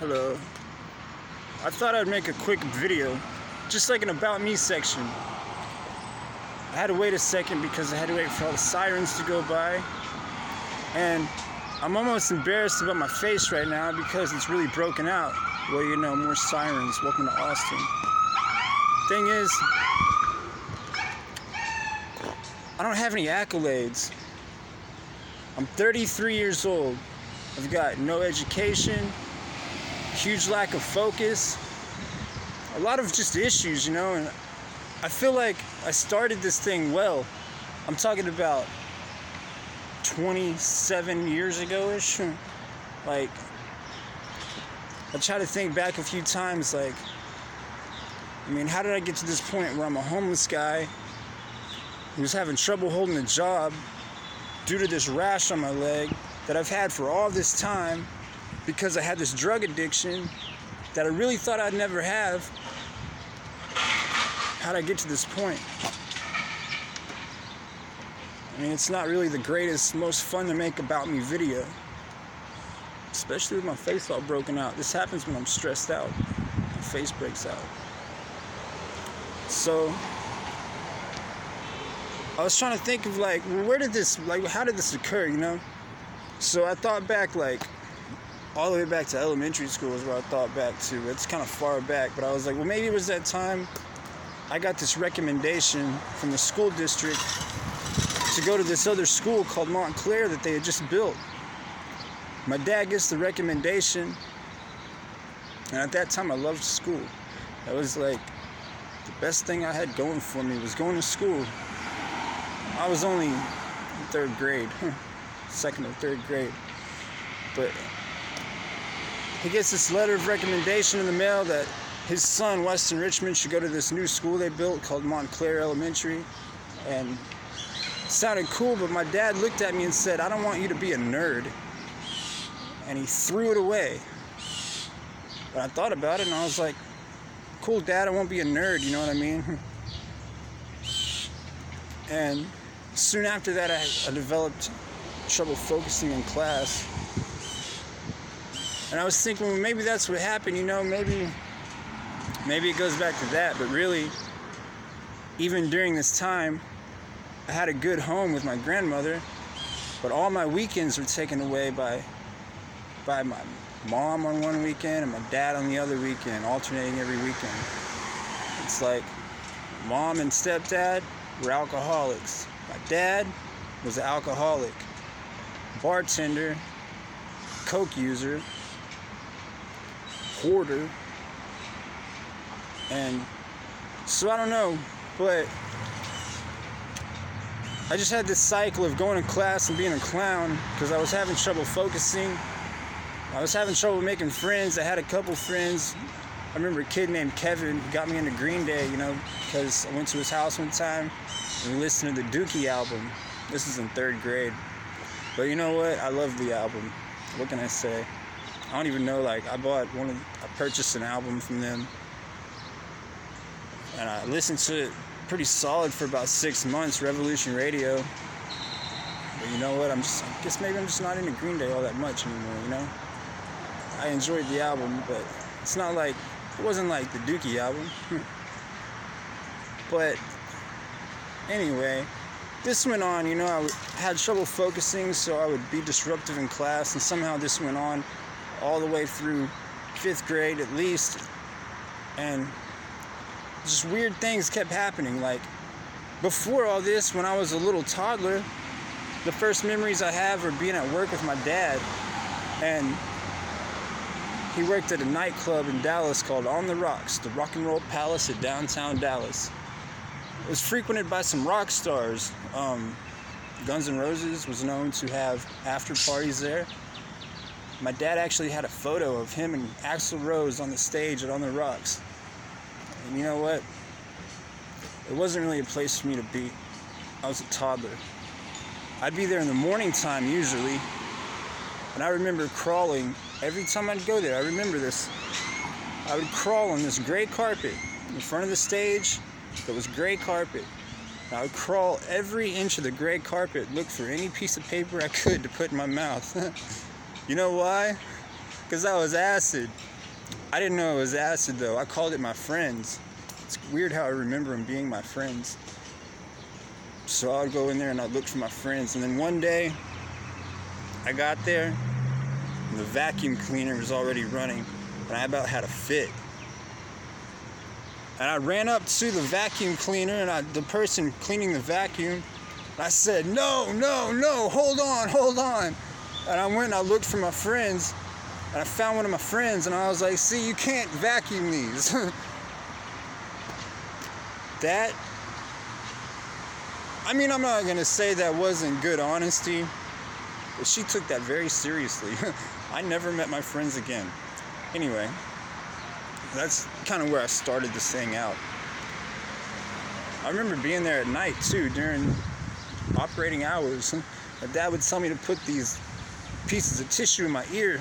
Hello. I thought I'd make a quick video, just like an about me section. I had to wait a second because I had to wait for all the sirens to go by. And I'm almost embarrassed about my face right now because it's really broken out. Well, you know, more sirens. Welcome to Austin. Thing is, I don't have any accolades. I'm 33 years old. I've got no education, huge lack of focus, a lot of just issues, you know, and I feel like I started this thing well. I'm talking about 27 years ago ish. like, I try to think back a few times, like, I mean, how did I get to this point where I'm a homeless guy who's having trouble holding a job due to this rash on my leg that I've had for all this time because I had this drug addiction that I really thought I'd never have. How'd I get to this point? I mean, it's not really the greatest, most fun to make about me video. Especially with my face all broken out. This happens when I'm stressed out. My face breaks out. So, I was trying to think of like, where did this, like, how did this occur, you know? So I thought back, like, all the way back to elementary school is where I thought back to. It's kind of far back, but I was like, well, maybe it was that time I got this recommendation from the school district to go to this other school called Montclair that they had just built. My dad gets the recommendation, and at that time I loved school. That was like the best thing I had going for me was going to school. I was only in third grade, second or third grade, but he gets this letter of recommendation in the mail that his son, Weston Richmond, should go to this new school they built called Montclair Elementary. And sounded cool, but my dad looked at me and said, I don't want you to be a nerd. And he threw it away. But I thought about it and I was like, cool, dad, I won't be a nerd, you know what I mean? and soon after that, I, I developed trouble focusing in class. And I was thinking, well, maybe that's what happened, you know, maybe maybe it goes back to that, but really even during this time, I had a good home with my grandmother, but all my weekends were taken away by by my mom on one weekend and my dad on the other weekend, alternating every weekend. It's like mom and stepdad were alcoholics. My dad was an alcoholic, bartender, coke user, hoarder. And so I don't know, but I just had this cycle of going to class and being a clown because I was having trouble focusing. I was having trouble making friends. I had a couple friends. I remember a kid named Kevin got me into Green Day, you know, because I went to his house one time and we listened to the Dookie album. This is in third grade. But you know what? I love the album. What can I say? I don't even know. Like I bought one of, I purchased an album from them, and I listened to it pretty solid for about six months. Revolution Radio. But you know what? I'm just. I guess maybe I'm just not into Green Day all that much anymore. You know. I enjoyed the album, but it's not like it wasn't like the Dookie album. but anyway, this went on. You know, I had trouble focusing, so I would be disruptive in class, and somehow this went on all the way through fifth grade at least. And just weird things kept happening. Like before all this, when I was a little toddler, the first memories I have are being at work with my dad. And he worked at a nightclub in Dallas called On the Rocks, the Rock and Roll Palace at downtown Dallas. It was frequented by some rock stars. Um, Guns N' Roses was known to have after parties there. My dad actually had a photo of him and Axl Rose on the stage at On the Rocks. And you know what? It wasn't really a place for me to be. I was a toddler. I'd be there in the morning time usually. And I remember crawling every time I'd go there. I remember this. I would crawl on this gray carpet in front of the stage that was gray carpet. And I would crawl every inch of the gray carpet, look for any piece of paper I could to put in my mouth. You know why? Because I was acid. I didn't know it was acid though. I called it my friends. It's weird how I remember them being my friends. So I would go in there and I'd look for my friends. And then one day, I got there, and the vacuum cleaner was already running, and I about had a fit. And I ran up to the vacuum cleaner and I, the person cleaning the vacuum, I said, No, no, no, hold on, hold on. And I went and I looked for my friends, and I found one of my friends, and I was like, See, you can't vacuum these. that I mean, I'm not gonna say that wasn't good honesty, but she took that very seriously. I never met my friends again. Anyway, that's kind of where I started this thing out. I remember being there at night too during operating hours. My dad would tell me to put these pieces of tissue in my ear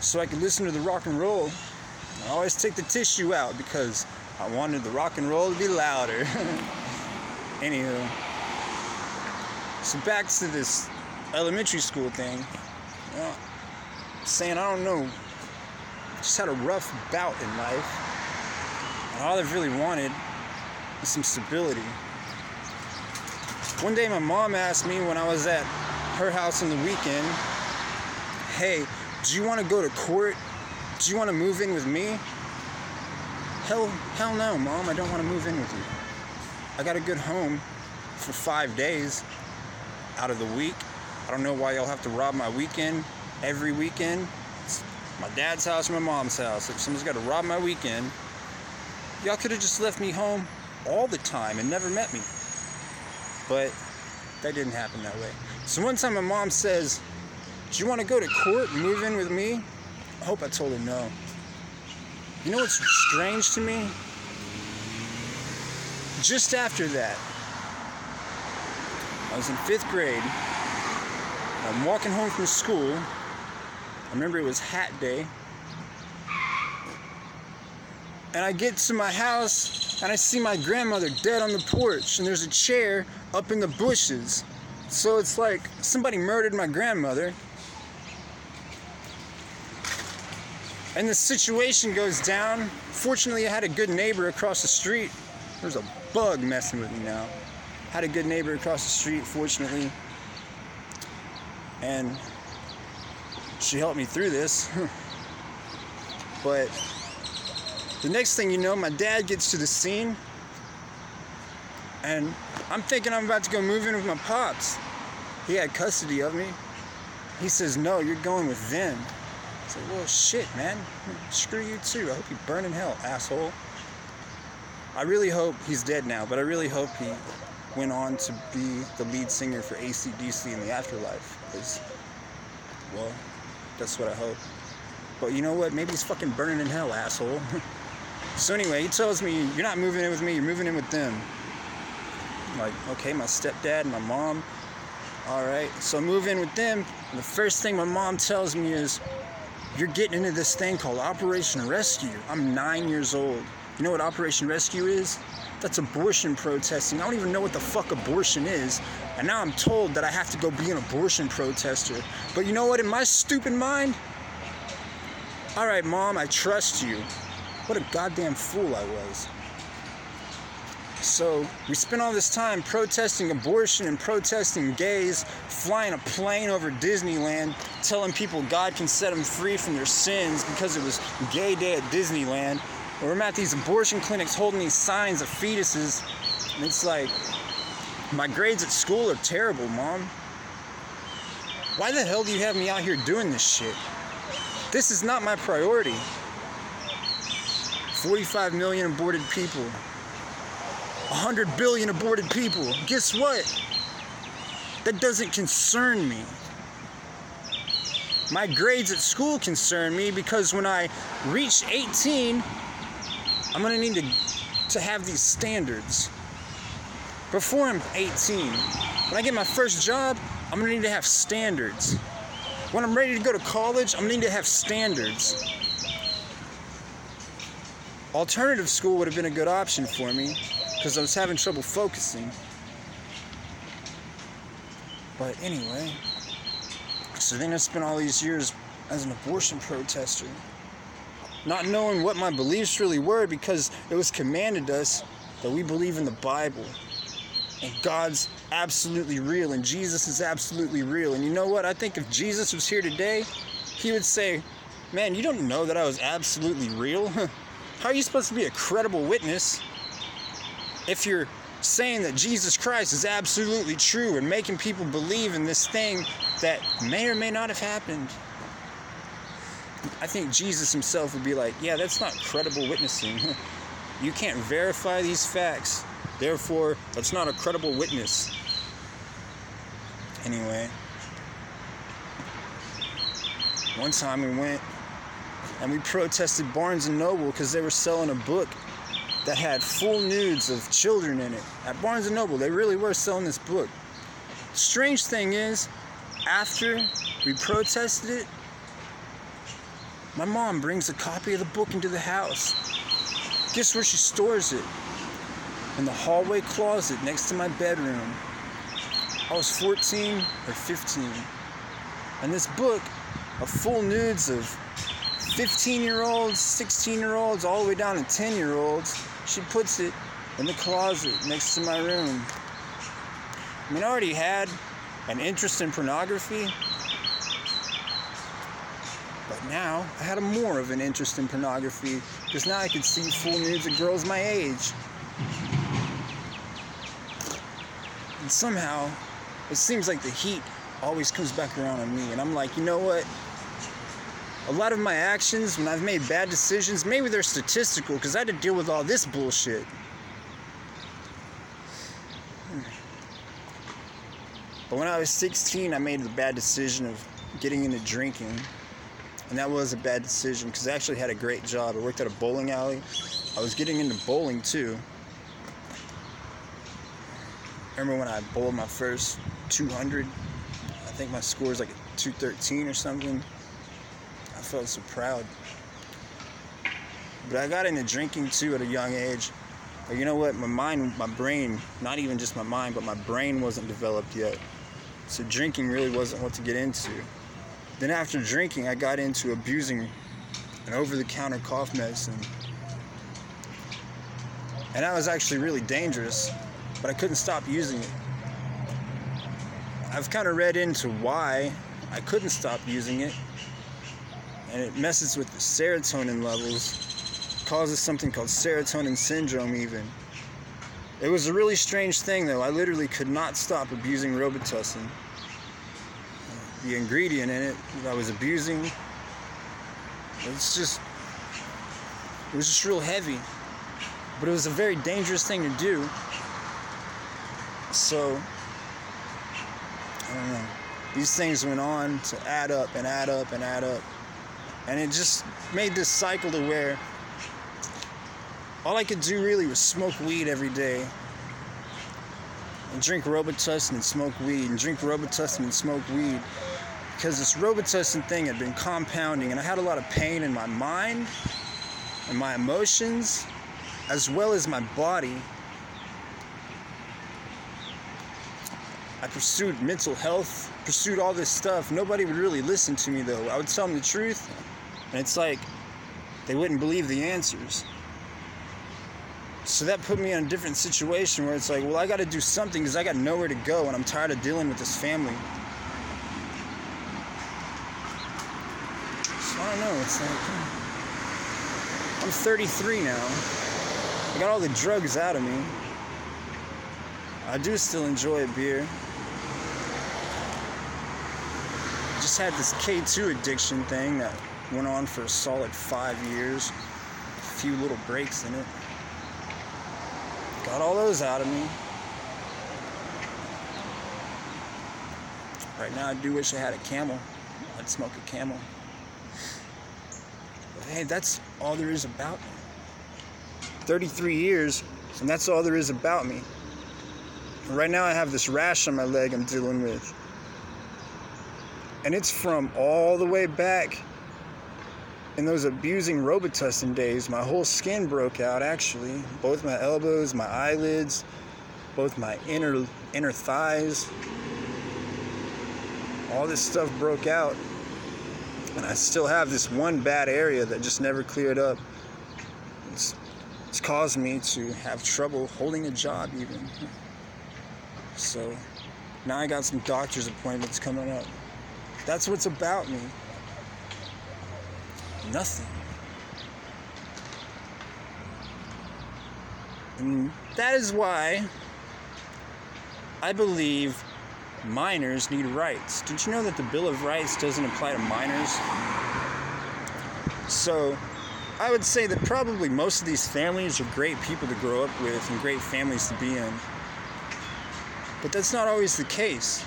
so I could listen to the rock and roll. I always take the tissue out because I wanted the rock and roll to be louder. Anywho, so back to this elementary school thing. Saying I don't know, just had a rough bout in life, and all I really wanted was some stability. One day, my mom asked me when I was at her house on the weekend, "Hey, do you want to go to court? Do you want to move in with me?" Hell, hell no, mom. I don't want to move in with you. I got a good home for five days out of the week. I don't know why y'all have to rob my weekend every weekend. It's my dad's house, my mom's house. If someone's got to rob my weekend, y'all could have just left me home all the time and never met me. But that didn't happen that way. So one time my mom says, Do you want to go to court and move in with me? I hope I told her no. You know what's strange to me? just after that, I was in fifth grade. I'm walking home from school. I remember it was hat day. And I get to my house and I see my grandmother dead on the porch, and there's a chair up in the bushes. So it's like somebody murdered my grandmother. And the situation goes down. Fortunately, I had a good neighbor across the street. There's a bug messing with me now. Had a good neighbor across the street, fortunately. And she helped me through this. but the next thing you know, my dad gets to the scene. And I'm thinking I'm about to go move in with my pops. He had custody of me. He says, No, you're going with them. I said, Well, shit, man. Screw you too. I hope you burn in hell, asshole. I really hope he's dead now, but I really hope he went on to be the lead singer for ACDC in the afterlife. Because, well, that's what I hope. But you know what? Maybe he's fucking burning in hell, asshole. so anyway, he tells me, you're not moving in with me, you're moving in with them. I'm like, okay, my stepdad, my mom. All right, so I move in with them. And the first thing my mom tells me is, you're getting into this thing called Operation Rescue. I'm nine years old. You know what Operation Rescue is? That's abortion protesting. I don't even know what the fuck abortion is. And now I'm told that I have to go be an abortion protester. But you know what? In my stupid mind, all right, mom, I trust you. What a goddamn fool I was. So we spent all this time protesting abortion and protesting gays, flying a plane over Disneyland, telling people God can set them free from their sins because it was gay day at Disneyland. Or I'm at these abortion clinics holding these signs of fetuses, and it's like, my grades at school are terrible, mom. Why the hell do you have me out here doing this shit? This is not my priority. 45 million aborted people. 100 billion aborted people. Guess what? That doesn't concern me. My grades at school concern me because when I reach 18, I'm gonna need to, to have these standards. Before I'm 18, when I get my first job, I'm gonna need to have standards. When I'm ready to go to college, I'm gonna need to have standards. Alternative school would have been a good option for me because I was having trouble focusing. But anyway, so then I spent all these years as an abortion protester. not knowing what my beliefs really were because it was commanded us that we believe in the Bible. And God's absolutely real, and Jesus is absolutely real. And you know what? I think if Jesus was here today, he would say, Man, you don't know that I was absolutely real? How are you supposed to be a credible witness if you're saying that Jesus Christ is absolutely true and making people believe in this thing that may or may not have happened? I think Jesus himself would be like, Yeah, that's not credible witnessing. you can't verify these facts. Therefore, that's not a credible witness. Anyway, one time we went and we protested Barnes and Noble because they were selling a book that had full nudes of children in it. At Barnes Noble, they really were selling this book. Strange thing is, after we protested it, my mom brings a copy of the book into the house. Guess where she stores it? In the hallway closet next to my bedroom. I was 14 or 15. And this book of full nudes of 15 year olds, 16 year olds, all the way down to 10 year olds, she puts it in the closet next to my room. I mean, I already had an interest in pornography, but now I had a more of an interest in pornography because now I could see full nudes of girls my age. And somehow, it seems like the heat always comes back around on me, and I'm like, you know what? A lot of my actions when I've made bad decisions, maybe they're statistical because I had to deal with all this bullshit. But when I was 16, I made the bad decision of getting into drinking. And that was a bad decision because I actually had a great job. I worked at a bowling alley. I was getting into bowling too. I remember when I bowled my first 200. I think my score was like 213 or something felt so proud. But I got into drinking too at a young age. But you know what? My mind, my brain, not even just my mind, but my brain wasn't developed yet. So drinking really wasn't what to get into. Then after drinking, I got into abusing an over-the-counter cough medicine. And that was actually really dangerous, but I couldn't stop using it. I've kind of read into why I couldn't stop using it and it messes with the serotonin levels, causes something called serotonin syndrome, even. It was a really strange thing, though. I literally could not stop abusing Robitussin. The ingredient in it that I was abusing, it's just, it was just real heavy. But it was a very dangerous thing to do. So, I don't know. These things went on to add up and add up and add up. And it just made this cycle to where all I could do really was smoke weed every day. And drink Robitussin and smoke weed, and drink Robitussin and smoke weed. Because this Robitussin thing had been compounding, and I had a lot of pain in my mind and my emotions, as well as my body. I pursued mental health, pursued all this stuff. Nobody would really listen to me though. I would tell them the truth, and it's like they wouldn't believe the answers. So that put me in a different situation where it's like, well, I got to do something because I got nowhere to go and I'm tired of dealing with this family. So I don't know. It's like, hmm. I'm 33 now. I got all the drugs out of me. I do still enjoy a beer. Just had this K2 addiction thing that Went on for a solid five years. A few little breaks in it. Got all those out of me. Right now, I do wish I had a camel. I'd smoke a camel. But hey, that's all there is about me. 33 years, and that's all there is about me. Right now, I have this rash on my leg I'm dealing with. And it's from all the way back in those abusing Robitussin days, my whole skin broke out actually. Both my elbows, my eyelids, both my inner inner thighs. All this stuff broke out. And I still have this one bad area that just never cleared up. It's, it's caused me to have trouble holding a job, even. So now I got some doctor's appointments coming up. That's what's about me. Nothing. And that is why I believe minors need rights. Did you know that the Bill of Rights doesn't apply to minors? So, I would say that probably most of these families are great people to grow up with and great families to be in. But that's not always the case.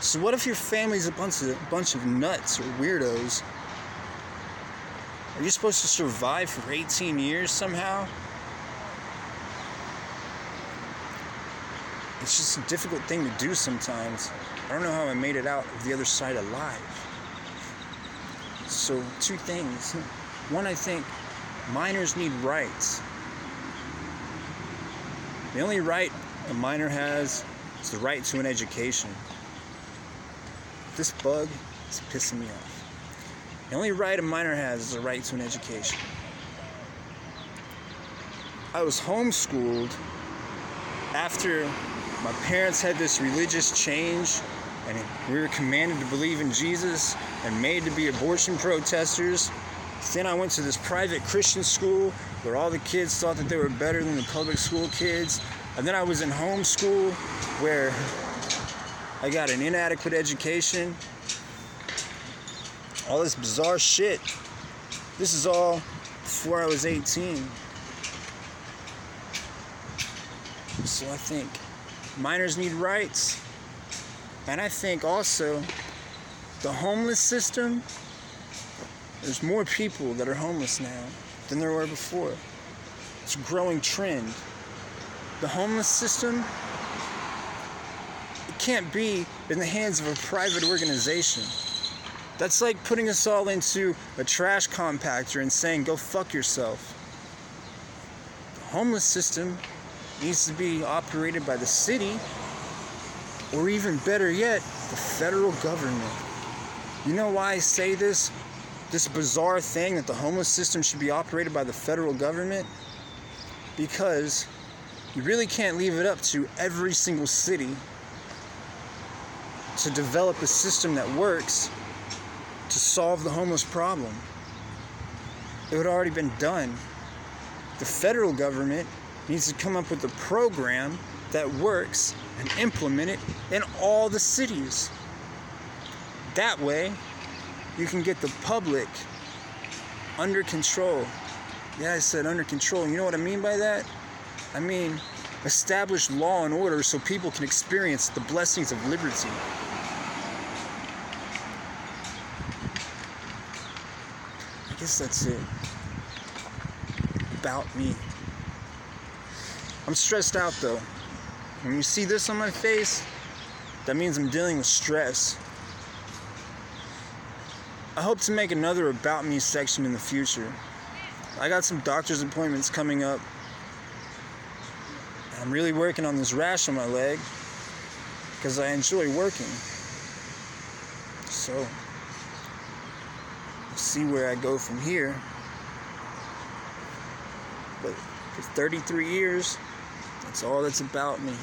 So what if your family's a bunch of bunch of nuts or weirdos? Are you supposed to survive for 18 years somehow? It's just a difficult thing to do sometimes. I don't know how I made it out of the other side alive. So, two things. One, I think minors need rights. The only right a minor has is the right to an education. This bug is pissing me off. The only right a minor has is the right to an education. I was homeschooled after my parents had this religious change and we were commanded to believe in Jesus and made to be abortion protesters. Then I went to this private Christian school where all the kids thought that they were better than the public school kids. And then I was in homeschool where I got an inadequate education. All this bizarre shit. This is all before I was 18. So I think minors need rights. And I think also the homeless system, there's more people that are homeless now than there were before. It's a growing trend. The homeless system, it can't be in the hands of a private organization. That's like putting us all into a trash compactor and saying, go fuck yourself. The homeless system needs to be operated by the city, or even better yet, the federal government. You know why I say this? This bizarre thing that the homeless system should be operated by the federal government? Because you really can't leave it up to every single city to develop a system that works to solve the homeless problem. It had already been done. The federal government needs to come up with a program that works and implement it in all the cities. That way, you can get the public under control. Yeah, I said under control. You know what I mean by that? I mean, establish law and order so people can experience the blessings of liberty. Guess that's it. About me. I'm stressed out though. When you see this on my face, that means I'm dealing with stress. I hope to make another About Me section in the future. I got some doctor's appointments coming up. I'm really working on this rash on my leg because I enjoy working. So, see where I go from here. But for 33 years, that's all that's about me.